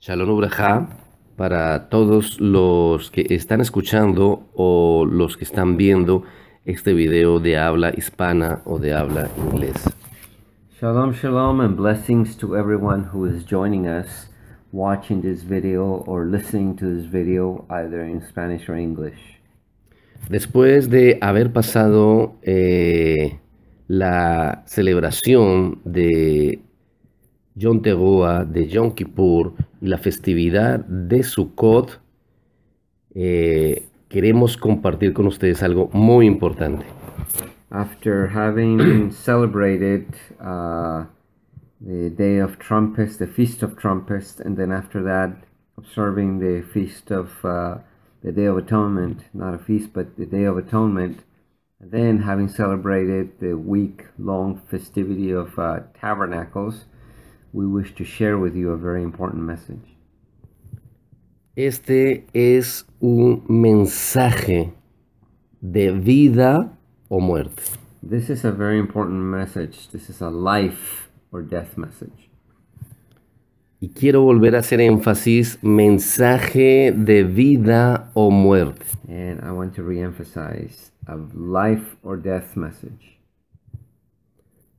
Shalom Ubraja para todos los que están escuchando o los que están viendo este video de habla hispana o de habla inglés. Shalom, shalom, and blessings to everyone who is joining us watching this video or listening to this video either in Spanish or English. Después de haber pasado eh, la celebración de Yom Teruah, de Yom Kippur y la festividad de Sukkot, eh, queremos compartir con ustedes algo muy importante. After having celebrated uh, the Day of Trumpets, the Feast of Trumpets, and then after that, observing the Feast of uh, the Day of Atonement, not a feast, but the Day of Atonement, and then having celebrated the week long festivity of uh, Tabernacles, we wish to share with you a very important message. Este es un mensaje de vida o muerte. This is a very important message. This is a life or death message. Y quiero volver a hacer énfasis, mensaje de vida o muerte. And I want to reemphasize a life or death message.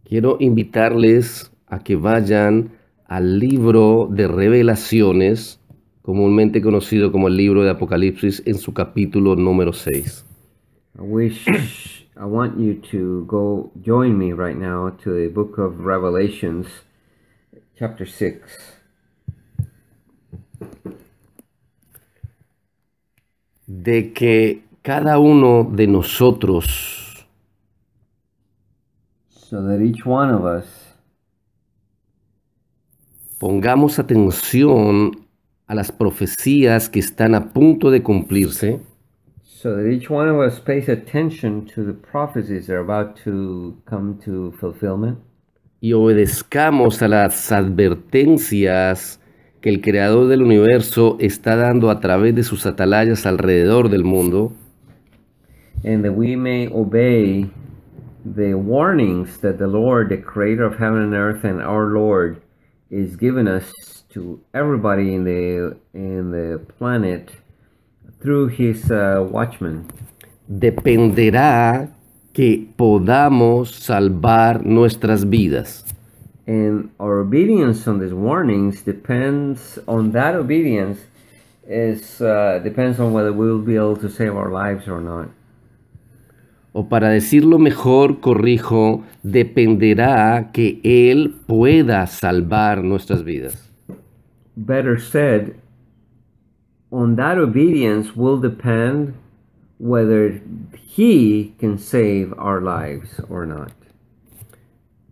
Quiero invitarles a que vayan al libro de revelaciones, comúnmente conocido como el libro de Apocalipsis, en su capítulo número 6. I wish I want you to go join me right now to the book of Revelations, chapter 6. De que cada uno de nosotros So that each one of us pongamos atención a las profecías que están a punto de cumplirse. So that each one of us pays attention to the prophecies that are about to come to fulfillment. Y obedezcamos a las advertencias que el creador del universo está dando a través de sus atalayas alrededor del mundo. And that we may obey the warnings that the Lord, the creator of heaven and earth and our Lord is giving us to everybody in the in the planet through his uh, watchmen. dependerá que podamos salvar nuestras vidas. And our obedience on these warnings depends on that obedience is uh, depends on whether we will be able to save our lives or not. O para decirlo mejor, corrijo, dependerá que Él pueda salvar nuestras vidas. Better said, on that obedience will depend whether he can save our lives or not.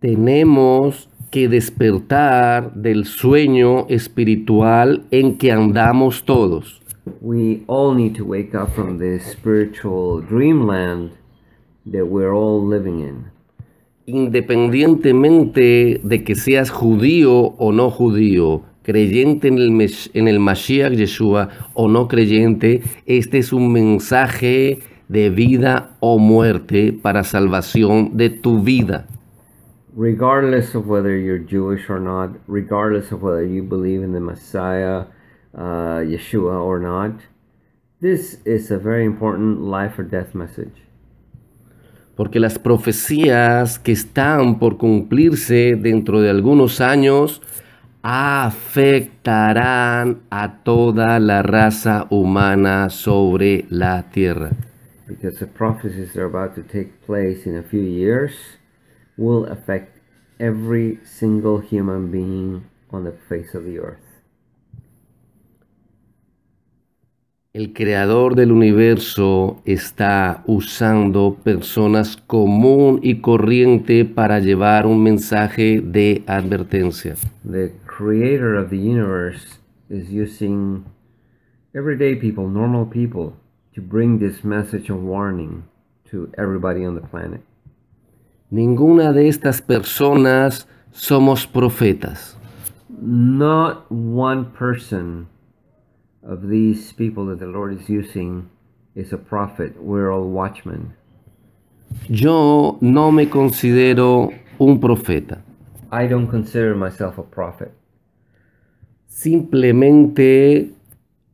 Tenemos que despertar del sueño espiritual en que andamos todos. We all need to wake up from this spiritual dreamland that we're all living in. Independientemente de que seas judío o no judío, creyente en el, Mes- en el Mashiach Yeshua o no creyente, este es un mensaje de vida o muerte para salvación de tu vida. regardless of whether you're Jewish or not, regardless of whether you believe in the Messiah, uh, Yeshua or not, this is a very important life or death message. Porque las profecías que están por cumplirse dentro de algunos años afectarán a toda la raza humana sobre la tierra. Because the prophecies that are about to take place in a few years will affect every single human being on the face of the earth. El creador del universo está usando personas común y corriente para llevar un mensaje de advertencia. The creator of the universe is using everyday people, normal people, to bring this message of warning to everybody on the planet. Ninguna de estas personas somos profetas. Not one person of these people that the Lord is using is a prophet. We're all watchmen. Yo no me considero un profeta. I don't consider myself a prophet. Simplemente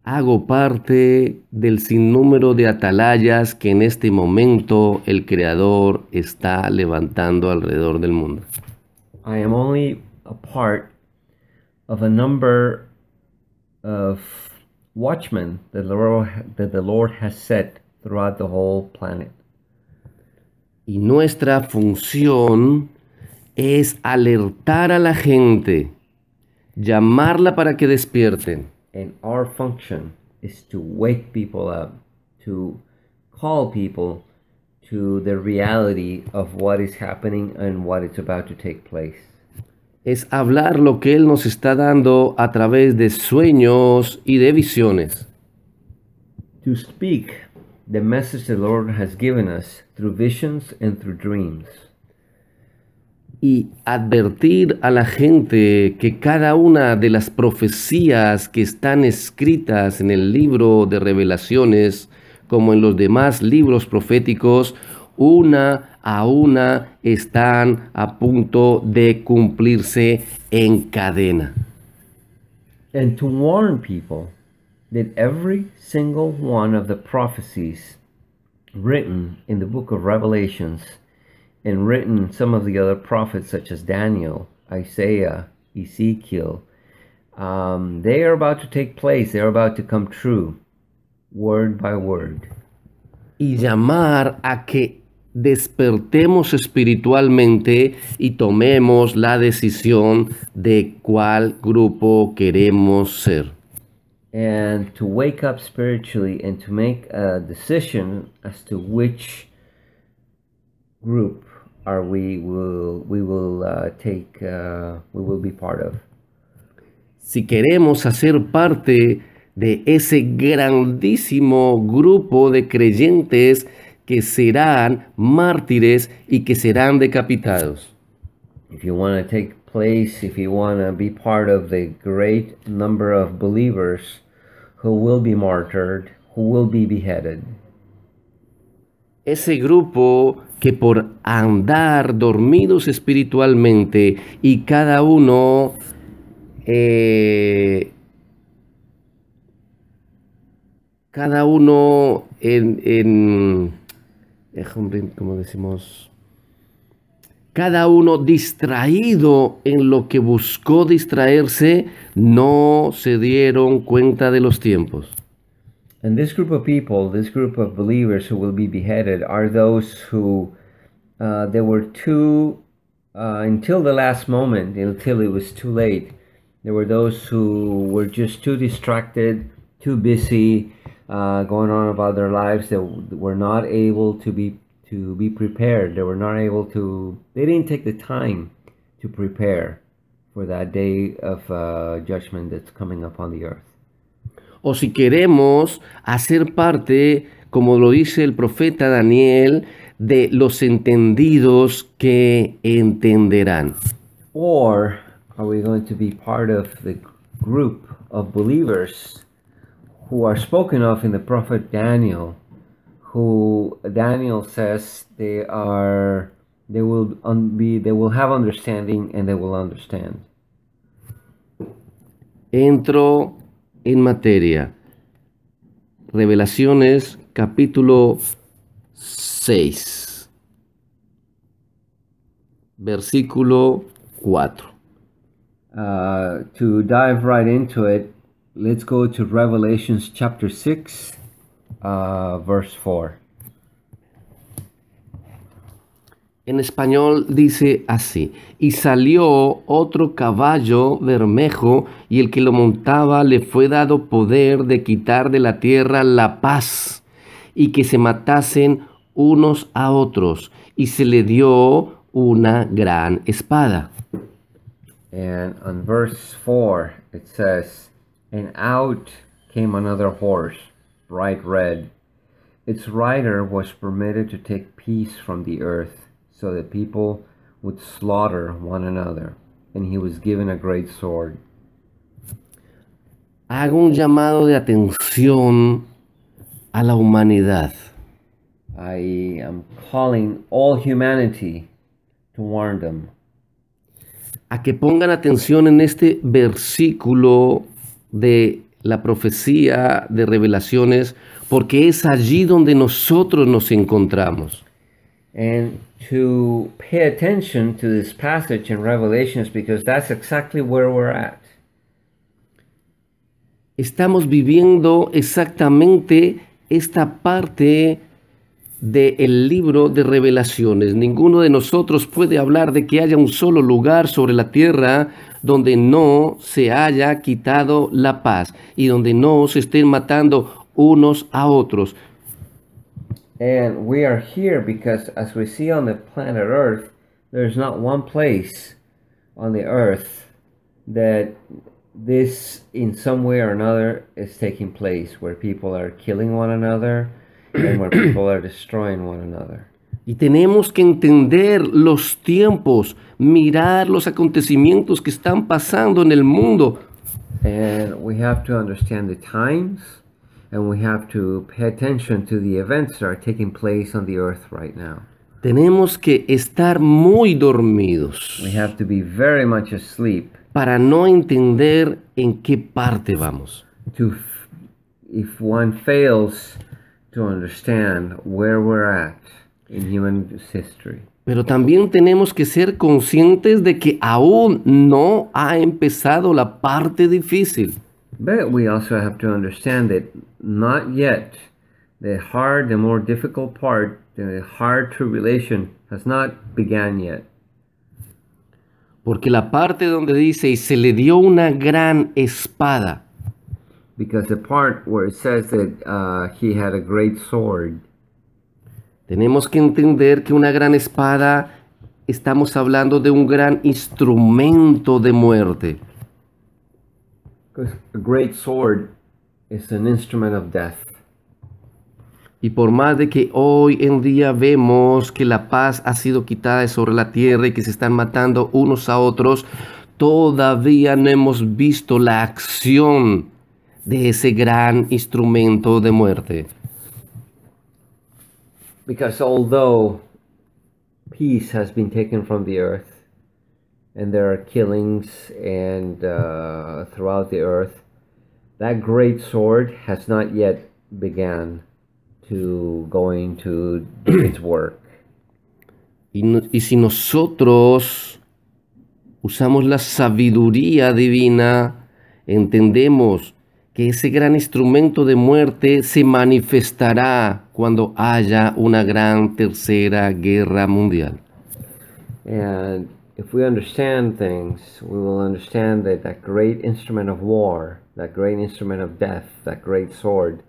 hago parte del sinnúmero de atalayas que en este momento el Creador está levantando alrededor del mundo. I am only a part of a number of watchmen that the Lord, that the Lord has set throughout the whole planet. Y nuestra función es alertar a la gente, llamarla para que despierten. And our function is to wake people up, to call people to the reality of what is happening and what is about to take place. Es hablar lo que Él nos está dando a través de sueños y de visiones. To speak the message the Lord has given us through visions and through dreams. y advertir a la gente que cada una de las profecías que están escritas en el libro de revelaciones, como en los demás libros proféticos, una a una están a punto de cumplirse en cadena. And to warn people that every single one of the prophecies written in the book of Revelations and written some of the other prophets, such as Daniel, Isaiah, Ezekiel, um, they are about to take place, they are about to come true, word by word. Y llamar a que despertemos espiritualmente y tomemos la decisión de cuál grupo queremos ser. And to wake up spiritually and to make a decision as to which group are we will we will uh, take uh, we will be part of. Si queremos hacer parte de ese grandísimo grupo de creyentes que serán mártires y que serán decapitados. If you want to take place, if you want to be part of the great number of believers who will be martyred, who will be beheaded. Ese grupo que por andar dormidos espiritualmente y cada uno eh, cada uno en, en cada uno distraído en lo que buscó distraerse no se dieron cuenta de los tiempos And this group of people, this group of believers who will be beheaded, are those who uh, were too, uh, until the last moment, until it was too late. There were those who were just too distracted, too busy, uh, going on about their lives that were not able to be to be prepared. They were not able to. They didn't take the time to prepare for that day of uh, judgment that's coming upon the earth. o si queremos hacer parte, como lo dice el profeta Daniel, de los entendidos que entenderán. Or are we going to be part of the group of believers who are spoken of in the prophet Daniel, who Daniel says they are they will be they will have understanding and they will understand. Entro en materia. Revelaciones capítulo 6, versículo 4. Uh, to dive right into it, let's go to Revelations chapter 6, uh, verse 4. En español dice así, y salió otro caballo bermejo, y el que lo montaba le fue dado poder de quitar de la tierra la paz, y que se matasen unos a otros, y se le dio una gran espada. And on verse 4 it says, And out came another horse, bright red. Its rider was permitted to take peace from the earth so that people would slaughter one another, and he was given a great sword. Hago un llamado de atención a la humanidad. I am calling all humanity to warn them. a que pongan atención en este versículo de la profecía de revelaciones, porque es allí donde nosotros nos encontramos. And to pay attention to this passage in Revelations because that's exactly where we're at. Estamos viviendo exactamente esta parte del libro de revelaciones. Ninguno de nosotros puede hablar de que haya un solo lugar sobre la tierra donde no se haya quitado la paz y donde no se estén matando unos a otros. And we are here because, as we see on the planet Earth, there's not one place on the earth that this, in some way or another, is taking place where people are killing one another and where people are destroying one another. Y tenemos que entender los tiempos, mirar los acontecimientos que están pasando en el mundo. And we have to understand the times and we have to pay attention to the events that are taking place on the earth right now. Tenemos que estar muy dormidos We have to be very much asleep para no entender en qué parte vamos. to if one fails to understand where we're at in human history. Pero también tenemos que ser conscientes de que aún no ha empezado la parte difícil. But we also have to understand that not yet the hard, the more difficult part, the hard tribulation has not begun yet. Porque la parte donde dice, y se le dio una gran espada, Because the part where it says that uh, he had a great sword, tenemos que entender que una gran espada, estamos hablando de un gran instrumento de muerte. a great sword is an instrument of death. Y por más de que hoy en día vemos que la paz ha sido quitada sobre la tierra y que se están matando unos a otros, todavía no hemos visto la acción de ese gran instrumento de muerte. Because although peace has been taken from the earth, and there are killings and uh, throughout the earth, that great sword has not yet begun to going to do its work. Y, no- y si nosotros usamos la sabiduría divina, entendemos que ese gran instrumento de muerte se manifestará cuando haya una gran tercera guerra mundial. And if we understand things, we will understand that that great instrument of war, that great instrument of death, that great sword,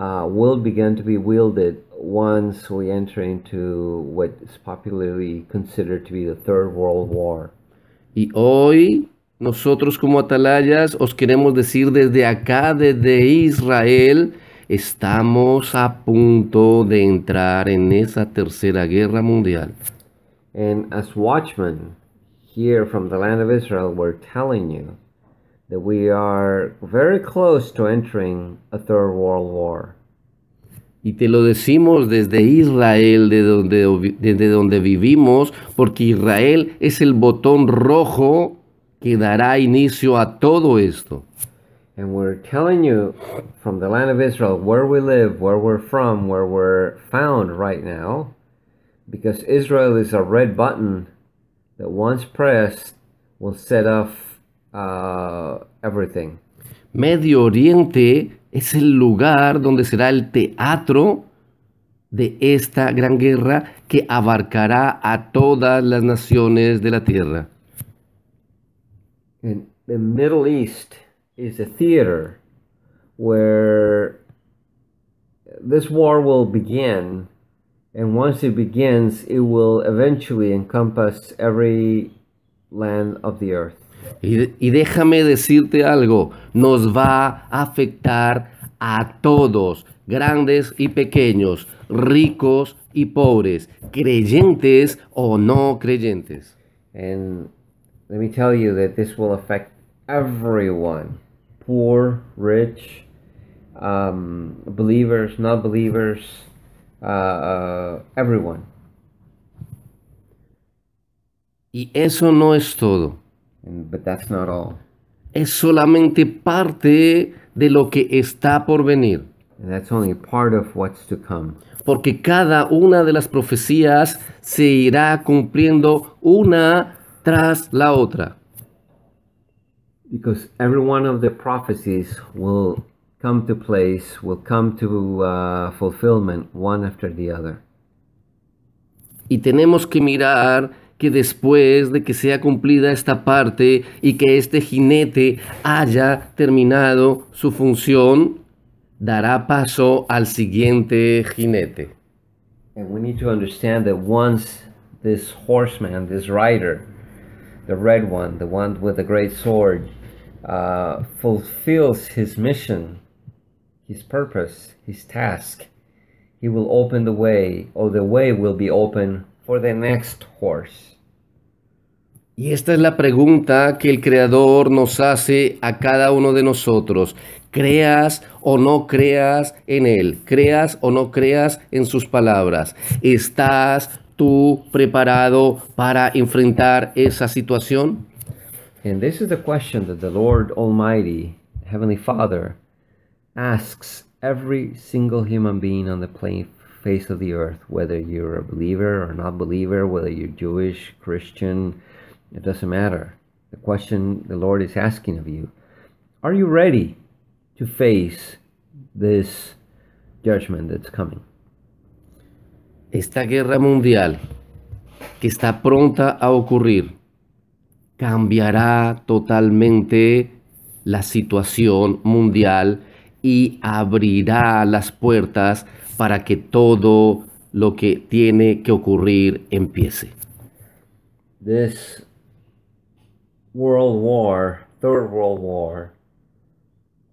uh, will begin to be wielded once we enter into what is popularly considered to be the Third World War. Y hoy nosotros como atalayas os queremos decir desde acá, desde Israel, estamos a punto de entrar en esa tercera guerra mundial. And as watchmen here from the land of Israel, we're telling you that we are very close to entering a Third World War. Y te lo decimos desde Israel, de donde, desde donde vivimos, porque Israel es el botón rojo que dará inicio a todo esto. And we're telling you from the land of Israel where we live, where we're from, where we're found right now, because Israel is a red button that once pressed will set off uh, everything. Medio Oriente es el lugar donde será el teatro de esta gran guerra que abarcará a todas las naciones de la tierra. And the Middle East is a theater where this war will begin, and once it begins, it will eventually encompass every land of the earth. Y, y déjame decirte algo, nos va a afectar a todos, grandes y pequeños, ricos y pobres, creyentes o no creyentes. And let me tell you that this will affect everyone poor, rich, um, believers, not believers, uh, uh, everyone. Y eso no es todo. And, but that's not all. Es solamente parte de lo que está por venir. And that's only part of what's to come. Porque cada una de las profecías se irá cumpliendo una tras la otra. Because every one of the prophecies will come to place, will come to uh, fulfillment one after the other. Y tenemos que mirar que después de que sea cumplida esta parte y que este jinete haya terminado su función, dará paso al siguiente jinete. And we need to understand that once this horseman, this rider, the red one, the one with the great sword, uh, fulfills his mission, his purpose, his task, he will open the way, or the way will be open for the next horse. Y esta es la pregunta que el Creador nos hace a cada uno de nosotros. Creas o no creas en Él, creas o no creas en sus palabras. ¿Estás tú preparado para enfrentar esa situación? And this is the question that the Lord Almighty, Heavenly Father, asks every single human being on the plain face of the earth, whether you're a believer or not believer, whether you're Jewish, Christian, it doesn't matter. The question the Lord is asking of you are you ready to face this judgment that's coming? Esta guerra mundial que está pronta a ocurrir cambiará totalmente la situación mundial y abrirá las puertas para que todo lo que tiene que ocurrir empiece. This World War, Third World War,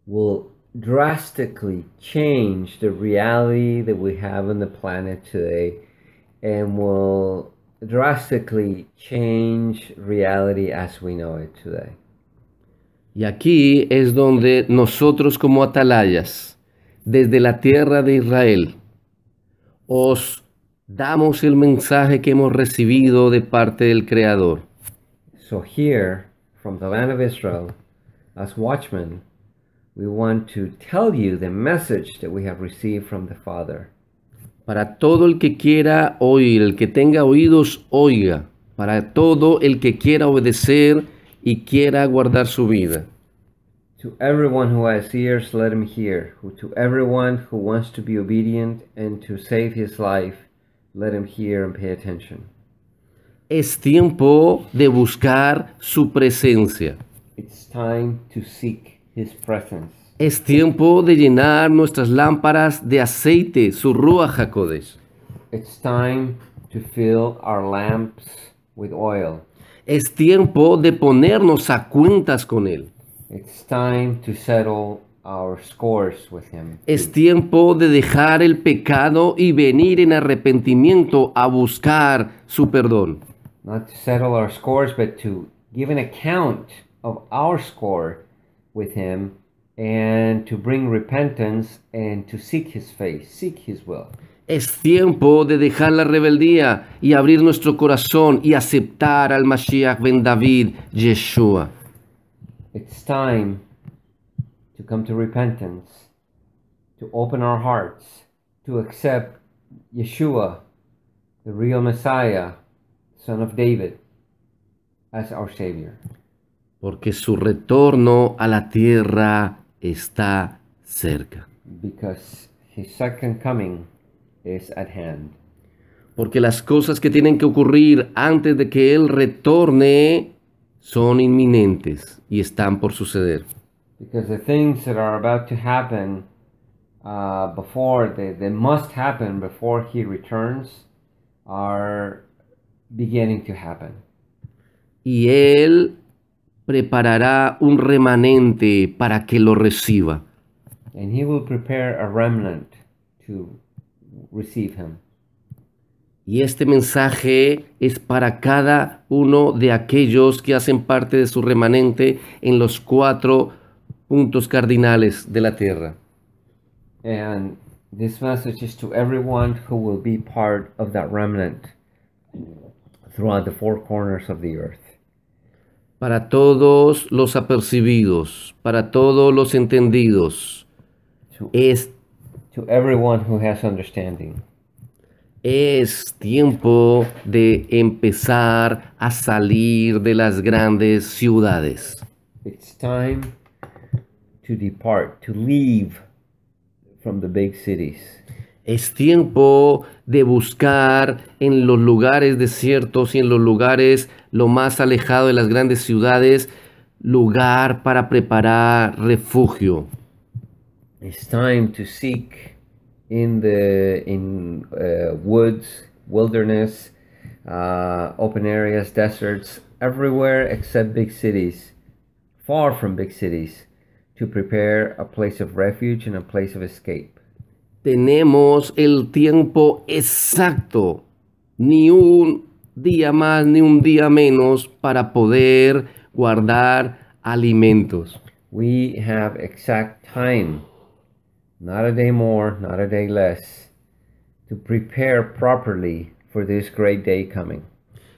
will drastically change the reality that we have on the planet today and will drastically change reality as we know it today. Y aquí es donde nosotros como atalayas, desde la tierra de Israel, os damos el mensaje que hemos recibido de parte del Creador. So here, from the land of Israel, as watchmen, we want to tell you the message that we have received from the Father. Para todo el que quiera oír, el que tenga oídos, oiga. Para todo el que quiera obedecer y quiera guardar su vida. To everyone who has ears, let him hear. To everyone who wants to be obedient and to save his life, let him hear and pay attention. Es tiempo de buscar su presencia. It's time to seek his presence. Es tiempo de llenar nuestras lámparas de aceite, su Ruach HaKodesh. It's time to fill our lamps with oil. Es tiempo de ponernos a cuentas con Él. It's time to settle our scores with him. Es tiempo de dejar el pecado y venir en arrepentimiento a buscar su perdón. Not to settle our scores, but to give an account of our score with him and to bring repentance and to seek his face, seek his will. Es tiempo de dejar la rebeldía y abrir nuestro corazón y aceptar al Mashiach ben David, Yeshua. It's time to come to repentance, to open our hearts, to accept Yeshua, the real Messiah, Son of David, as our Savior. Porque su retorno a la tierra está cerca. Because his second coming is at hand. Porque las cosas que tienen que ocurrir antes de que Él retorne son inminentes y están por suceder. Because the things that are about to happen uh, before, they, they must happen before he returns, are beginning to happen. Y Él preparará un remanente para que lo reciba. And he will prepare a remnant to receive him. Y este mensaje es para cada uno de aquellos que hacen parte de su remanente en los cuatro puntos cardinales de la tierra. And this message is to everyone who will be part of that remnant throughout the four corners of the earth. Para todos los apercibidos, para todos los entendidos. to, Es, to everyone who has understanding. es tiempo de empezar a salir de las grandes ciudades. It's time to depart, to leave from the big cities. Es tiempo de buscar en los lugares desiertos y en los lugares lo más alejado de las grandes ciudades lugar para preparar refugio. It's time to seek in the in uh, woods, wilderness, uh, open areas, deserts, everywhere except big cities, far from big cities, to prepare a place of refuge and a place of escape. Tenemos el tiempo exacto, ni un día más ni un día menos para poder guardar alimentos. We have exact time, not a day more, not a day less, to prepare properly for this great day coming.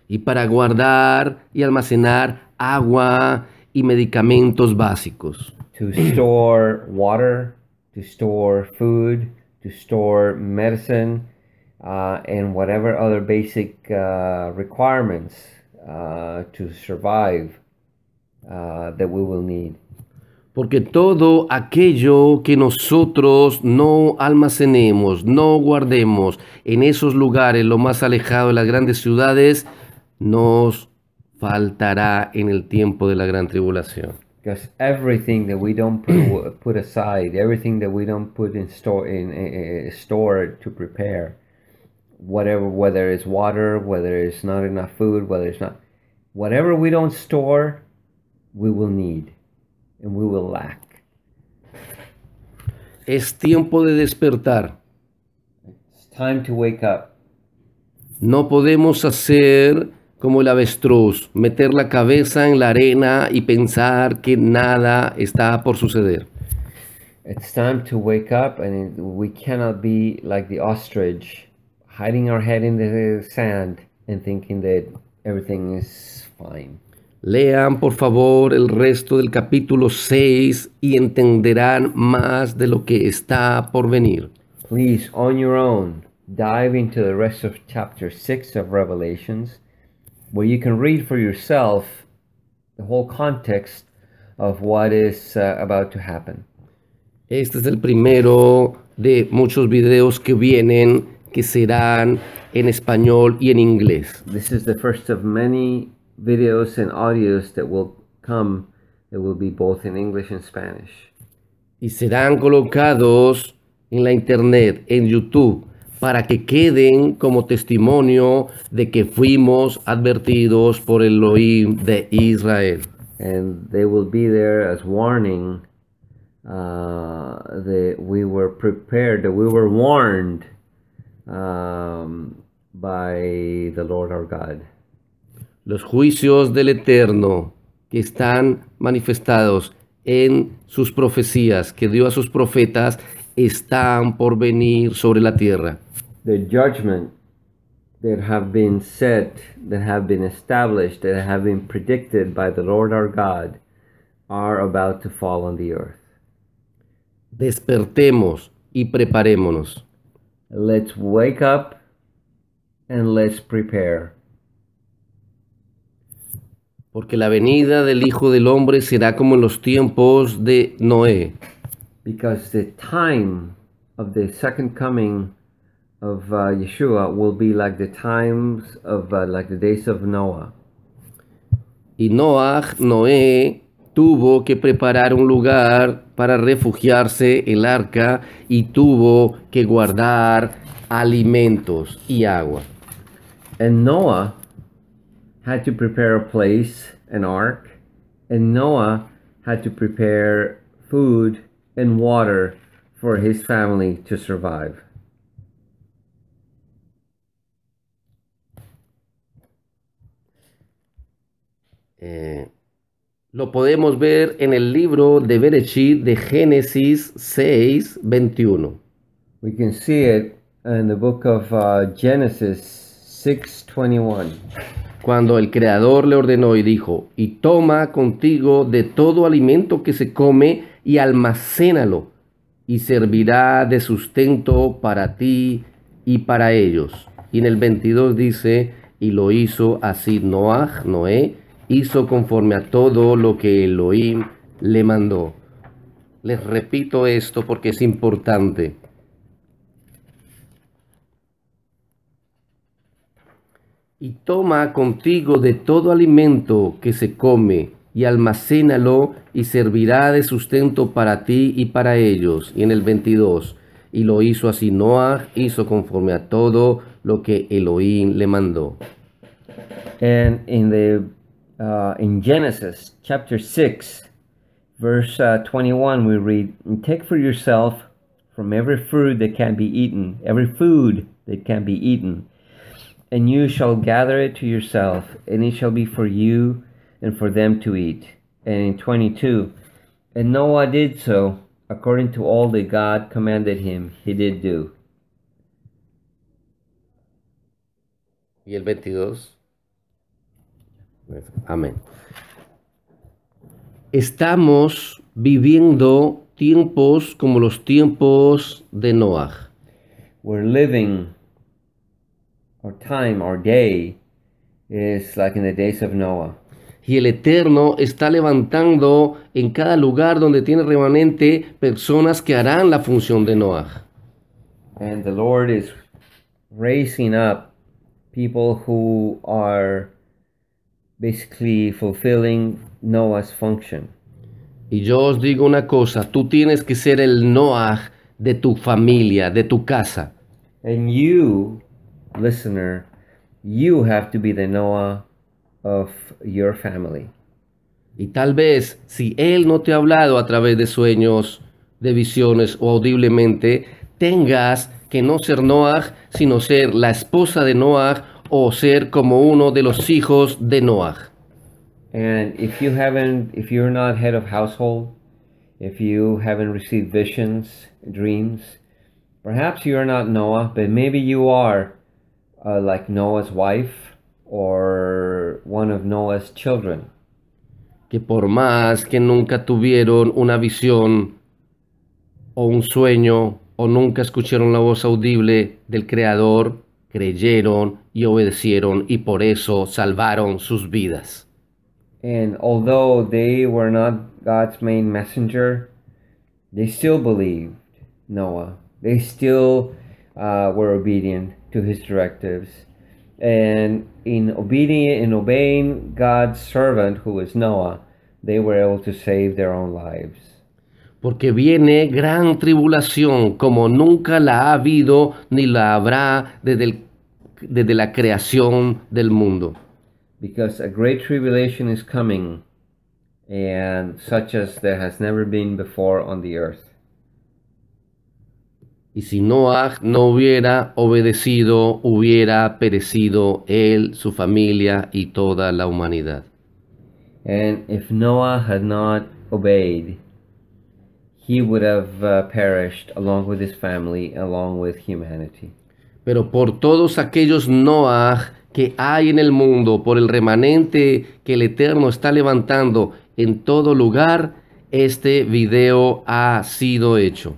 y para guardar y almacenar agua y medicamentos básicos. to store water, to store food, to store medicine, uh, and whatever other basic uh, requirements uh, to survive uh, that we will need. Porque todo aquello que nosotros no almacenemos, no guardemos en esos lugares lo más alejado de las grandes ciudades, nos faltará en el tiempo de la gran tribulación. Because everything that we don't put, put aside, everything that we don't put in store in uh, store to prepare, whatever, whether it's water, whether it's not enough food, whether it's not, whatever we don't store, we will need, and we will lack. Es tiempo de despertar. It's time to wake up. No podemos hacer como el avestruz, meter la cabeza en la arena y pensar que nada está por suceder. It's time to wake up, and we cannot be like the ostrich, hiding our head in the sand and thinking that everything is fine. Lean por favor el resto del capítulo 6 y entenderán más de lo que está por venir. Please, on your own, dive into the rest of chapter 6 of Revelations, where you can read for yourself the whole context of what is uh, about to happen. Este es el primero de muchos videos que vienen que serán en español y en inglés. This is the first of many videos and audios that will come that will be both in English and Spanish. y serán colocados en la internet, en YouTube, para que queden como testimonio de que fuimos advertidos por el Elohim de Israel. And they will be there as warning uh, that we were prepared, that we were warned um, by the Lord our God. Los juicios del Eterno que están manifestados en sus profecías que dio a sus profetas están por venir sobre la tierra. The judgment that have been set, that have been established, that have been predicted by the Lord our God are about to fall on the earth. Despertemos y preparémonos. Let's wake up and let's prepare. Porque la venida del Hijo del Hombre será como en los tiempos de Noé. Because the time of the second coming of uh, Yeshua will be like the times of uh, like the days of Noah. Y Noah, Noé, tuvo que preparar un lugar para refugiarse el arca y tuvo que guardar alimentos y agua. And Noah had to prepare a place, an ark, and Noah had to prepare food and water for his family to survive. Eh, lo podemos ver en el libro de Bereshit de Génesis 6, 21. We can see it in the book of uh, Genesis 6:21. cuando el Creador le ordenó y dijo, y toma contigo de todo alimento que se come y almacénalo, y servirá de sustento para ti y para ellos. Y en el 22 dice, y lo hizo así Noah, Noé, hizo conforme a todo lo que Elohim le mandó. Les repito esto porque es importante. Y toma contigo de todo alimento que se come y almacénalo y servirá de sustento para ti y para ellos. Y en el 22, y lo hizo así Noah, hizo conforme a todo lo que Elohim le mandó. And in the uh, in Genesis chapter 6, verse uh, 21, we read, Take for yourself from every fruit that can be eaten, every food that can be eaten, and you shall gather it to yourself, and it shall be for you and for them to eat. And in 22, and Noah did so according to all that God commanded him, he did do. Y el 22. Amén. Estamos viviendo tiempos como los tiempos de Noah. We're living, our time, our day is like in the days of Noah. Y el Eterno está levantando en cada lugar donde tiene remanente personas que harán la función de Noah. And the Lord is raising up people who are basically fulfilling Noah's function. Y yo os digo una cosa, tú tienes que ser el Noah de tu familia, de tu casa. And you, listener, you have to be the Noah of your family. Y tal vez si Él no te ha hablado a través de sueños, de visiones o audiblemente, tengas que no ser Noah, sino ser la esposa de Noah o ser como uno de los hijos de Noah. And if you haven't, if you're not head of household, if you haven't received visions, dreams, perhaps you are not Noah, but maybe you are uh, like Noah's wife or one of Noah's children. Que por más que nunca tuvieron una visión o un sueño o nunca escucharon la voz audible del Creador, creyeron y obedecieron y por eso salvaron sus vidas. And although they were not God's main messenger, they still believed Noah. They still uh, were obedient to his directives. And in obedient in obeying God's servant, who is Noah, they were able to save their own lives. Porque viene gran tribulación como nunca la ha habido ni la habrá desde, el, desde la creación del mundo. because a great tribulation is coming, and such as there has never been before on the earth. Y si Noah no hubiera obedecido, hubiera perecido él, su familia y toda la humanidad. And if Noah had not obeyed, he would have uh, perished along with his family, along with humanity. Pero por todos aquellos Noah que hay en el mundo, por el remanente que el Eterno está levantando en todo lugar, este video ha sido hecho.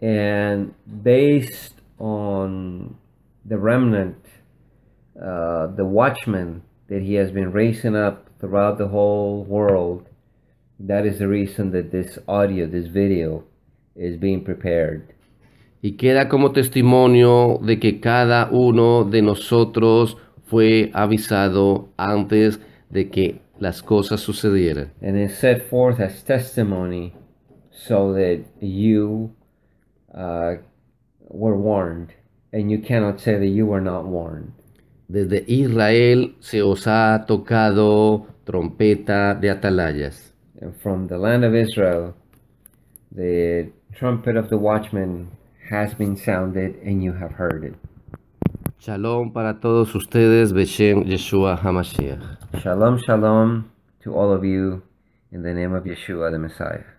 And based on the remnant, uh, the watchman that he has been raising up throughout the whole world, that is the reason that this audio, this video, is being prepared. y queda como testimonio de que cada uno de nosotros fue avisado antes de que las cosas sucedieran. And is set forth as testimony so that you uh, were warned, and you cannot say that you were not warned. Desde Israel se os ha tocado trompeta de atalayas. And from the land of Israel, the trumpet of the watchman has been sounded and you have heard it. Shalom para todos ustedes, Beshem Yeshua HaMashiach. Shalom, shalom to all of you in the name of Yeshua the Messiah.